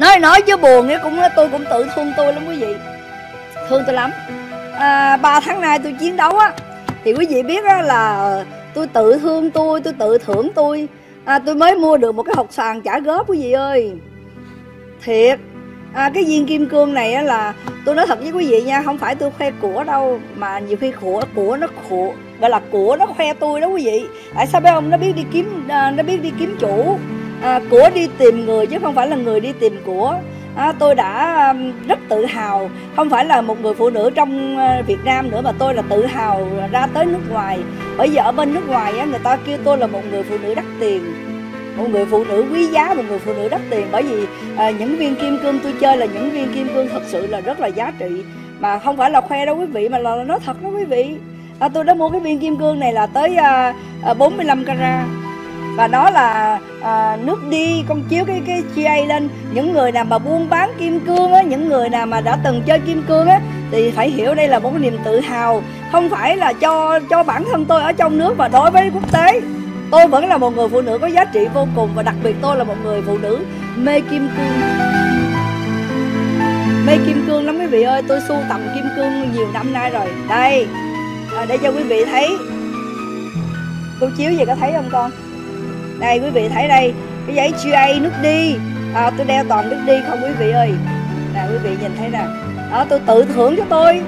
nói nói chứ buồn ấy cũng tôi cũng tự thương tôi lắm quý vị. Thương tôi lắm. À, 3 tháng nay tôi chiến đấu á thì quý vị biết á, là tôi tự thương tôi tôi tự thưởng tôi. À, tôi mới mua được một cái hộp sàn trả góp quý vị ơi. Thiệt. À, cái viên kim cương này á là tôi nói thật với quý vị nha không phải tôi khoe của đâu mà nhiều khi của của nó của gọi là của nó khoe tôi đó quý vị. Tại sao bé ông nó biết đi kiếm à, nó biết đi kiếm chủ? À, của đi tìm người chứ không phải là người đi tìm của. À, tôi đã um, rất tự hào. Không phải là một người phụ nữ trong à, Việt Nam nữa mà tôi là tự hào ra tới nước ngoài. Bởi vì ở bên nước ngoài á, người ta kêu tôi là một người phụ nữ đắt tiền. Một người phụ nữ quý giá một người phụ nữ đắt tiền. Bởi vì à, những viên kim cương tôi chơi là những viên kim cương thật sự là rất là giá trị. Mà không phải là khoe đâu quý vị mà là nói thật đó quý vị. À, tôi đã mua cái viên kim cương này là tới à, à, 45 carat và đó là à, nước đi con chiếu cái cái GA lên. Những người nào mà buôn bán kim cương á những người nào mà đã từng chơi kim cương á thì phải hiểu đây là một niềm tự hào. Không phải là cho cho bản thân tôi ở trong nước và đối với quốc tế. Tôi vẫn là một người phụ nữ có giá trị vô cùng và đặc biệt tôi là một người phụ nữ mê kim cương. Mê kim cương lắm quý vị ơi tôi sưu tầm kim cương nhiều năm nay rồi. Đây à, để cho quý vị thấy. Cô chiếu gì có thấy không con? Đây quý vị thấy đây cái giấy GA nước đi. À, tôi đeo toàn nước đi không quý vị ơi. Nè quý vị nhìn thấy nè. Đó tôi tự thưởng cho tôi.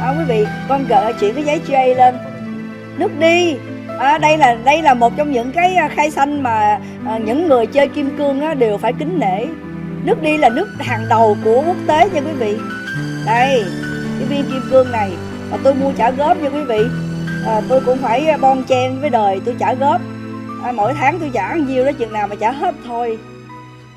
Đó quý vị con gỡ chuyển cái giấy GA lên. Nước đi. À, đây là đây là một trong những cái à, khai xanh mà à, những người chơi kim cương á, đều phải kính nể. Nước đi là nước hàng đầu của quốc tế nha quý vị. Đây cái viên kim cương này mà tôi mua trả góp nha quý vị. À, tôi cũng phải bon chen với đời tôi trả góp à, mỗi tháng tôi trả nhiêu đó chừng nào mà trả hết thôi.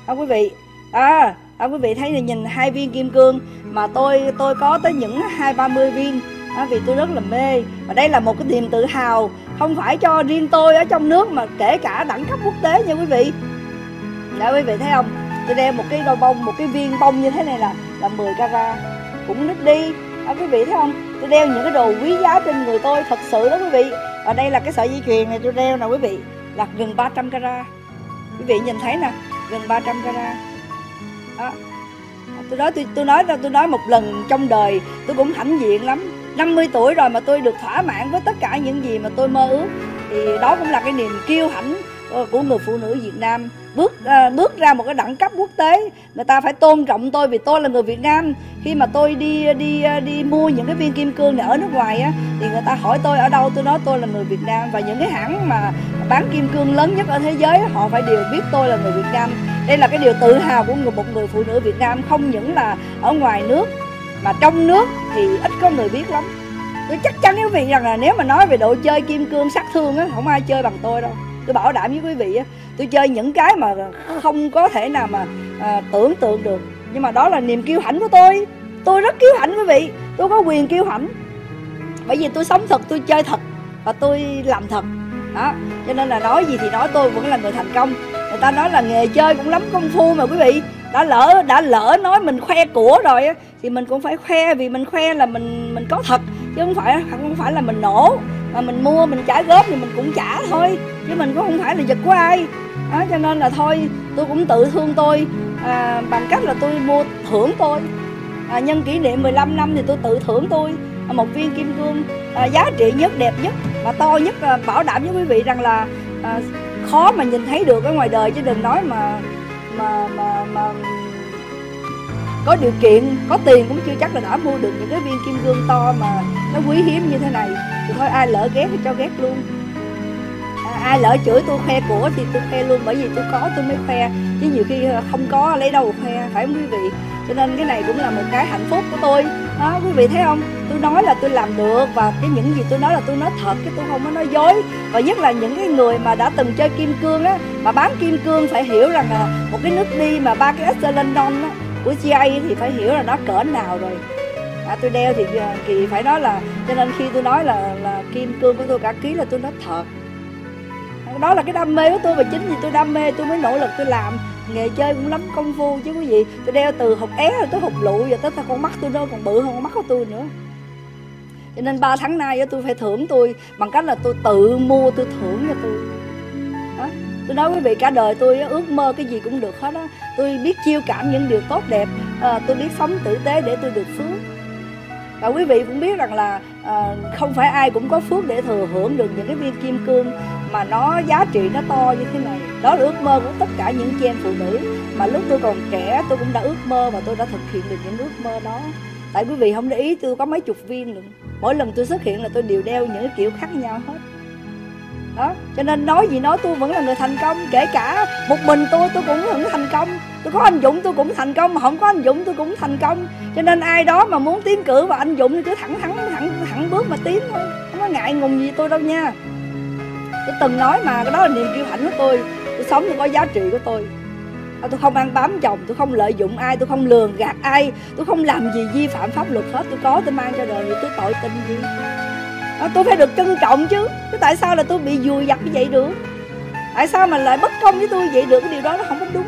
À, quý vị. À, à quý vị thấy là nhìn hai viên kim cương mà tôi tôi có tới những hai ba mươi viên. À, vì tôi rất là mê. Và đây là một cái niềm tự hào. Không phải cho riêng tôi ở trong nước mà kể cả đẳng cấp quốc tế nha quý vị. Đã quý vị thấy không? Tôi đeo một cái đôi bông một cái viên bông như thế này là là 10 carat. Cũng nứt đi. À, quý vị thấy không? Tôi đeo những cái đồ quý giá trên người tôi thật sự đó quý vị. Và đây là cái sợi dây chuyền này tôi đeo nè quý vị là gần 300 gara quý vị nhìn thấy nè gần 300 gara đó. Tôi nói tôi, tôi nói tôi nói một lần trong đời tôi cũng hãnh diện lắm. 50 tuổi rồi mà tôi được thỏa mãn với tất cả những gì mà tôi mơ ước thì đó cũng là cái niềm kiêu hãnh Ờ, của người phụ nữ Việt Nam. Bước uh, bước ra một cái đẳng cấp quốc tế. Người ta phải tôn trọng tôi vì tôi là người Việt Nam. Khi mà tôi đi đi ờ, đi mua những cái viên kim cương này ở nước ngoài á thì người ta hỏi tôi ở đâu tôi nói tôi là người Việt Nam. Và những cái hãng mà bán kim cương lớn nhất ở thế giới họ phải đều biết tôi là người Việt Nam. Đây là cái điều tự hào của người một người phụ nữ Việt Nam không những là ở ngoài nước mà trong nước thì ít có người biết lắm. Tôi chắc chắn với vị rằng là nếu mà nói về độ chơi kim cương sát thương á không ai chơi bằng tôi đâu tôi bảo đảm với quý vị á tôi chơi những cái mà không có thể nào mà à, tưởng tượng được. Nhưng mà đó là niềm kiêu hãnh của tôi. Tôi rất kiêu hãnh quý vị. Tôi có quyền kiêu hãnh. Bởi vì tôi sống thật tôi chơi thật và tôi làm thật. Đó cho nên là nói gì thì nói tôi vẫn là người thành công. Người ta nói là nghề chơi cũng lắm công phu mà quý vị. Đã lỡ đã lỡ nói mình khoe của rồi thì mình cũng phải khoe. Vì mình khoe là mình mình có thật chứ không phải không phải là mình nổ mà mình mua mình trả góp thì mình cũng trả thôi chứ mình cũng không phải là giật của ai. Đó cho nên là thôi tôi cũng tự thương tôi à, bằng cách là tôi mua thưởng tôi. À, nhân kỷ niệm 15 năm thì tôi tự thưởng tôi. À, một viên kim cương à, giá trị nhất đẹp nhất mà to nhất à, bảo đảm với quý vị rằng là à, khó mà nhìn thấy được ở ngoài đời chứ đừng nói mà mà mà mà có điều kiện có tiền cũng chưa chắc là đã mua được những cái viên kim cương to mà nó quý hiếm như thế này. Thì thôi ai lỡ ghét thì cho ghét luôn. À, ai lỡ chửi tôi khoe của thì tôi khoe luôn bởi vì tôi có tôi mới khoe. Chứ nhiều khi ờ, không có lấy đâu khoe phải không quý vị? Cho nên cái này cũng là một cái hạnh phúc của tôi. Đó quý vị thấy không? Tôi nói là tôi làm được và cái những gì tôi nói là tôi nói thật chứ tôi không có nói dối. Và nhất là những cái người mà đã từng chơi kim cương á mà bán kim cương phải hiểu rằng là một cái nước đi mà ba cái Estelandon á của GA thì phải hiểu là nó cỡ nào rồi. À, tôi đeo thì à, thì kỳ phải nói là cho nên khi tôi nói là là kim cương của tôi cả ký là tôi nói thật. Đó là cái đam mê của tôi và chính vì tôi đam mê tôi mới nỗ lực tôi làm. Nghề chơi cũng lắm công phu chứ quý vị. Tôi đeo từ hộp é rồi tới hộp lụ giờ tới con mắt tôi nó còn bự hơn con mắt của tôi nữa. Cho nên 3 tháng nay tôi phải thưởng tôi bằng cách là tôi tự mua tôi thưởng cho tôi tôi nói quý vị cả đời tôi ước mơ cái gì cũng được hết á. Tôi biết chiêu cảm những điều tốt đẹp à, tôi biết sống tử tế để tôi được phước. Và quý vị cũng biết rằng là à, không phải ai cũng có phước để thừa hưởng được những cái viên kim cương mà nó giá trị nó to như thế này. Đó là ước mơ của tất cả những chị em phụ nữ. Mà lúc tôi còn trẻ tôi cũng đã ước mơ và tôi đã thực hiện được những ước mơ đó. Tại quý vị không để ý tôi có mấy chục viên luôn mỗi lần tôi xuất hiện là tôi đều đeo những kiểu khác nhau hết đó. Cho nên nói gì nói, tôi vẫn là người thành công, kể cả một mình tôi tôi cũng vẫn thành công. Tôi có anh dũng, tôi cũng thành công, mà không có anh dũng, tôi cũng thành công. Cho nên ai đó mà muốn tiến cử và anh dũng thì cứ thẳng thẳng thẳng thẳng bước mà tiến thôi. Không có ngại ngùng gì tôi đâu nha. Tôi từng nói mà, cái đó là niềm kiêu hãnh của tôi. Tôi sống tôi có giá trị của tôi. À, tôi không ăn bám chồng, tôi không lợi dụng ai, tôi không lường gạt ai, tôi không làm gì vi phạm pháp luật hết. Tôi có, tôi mang cho đời thì tôi tội tình gì? À, tôi phải được trân trọng chứ. Chứ tại sao là tôi bị vùi dập như vậy được? Tại sao mà lại bất công với tôi vậy được? Cái điều đó nó không có đúng.